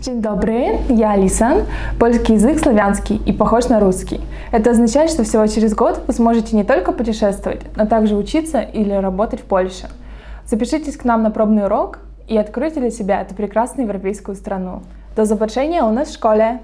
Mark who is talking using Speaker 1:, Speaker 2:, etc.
Speaker 1: Dzień dobрый, я Алиса. Польский язык славянский и похож на русский. Это означает, что всего через год вы сможете не только путешествовать, но также учиться или работать в Польше. Запишитесь к нам на пробный урок и откройте для себя эту прекрасную европейскую страну. До завершения у нас в школе!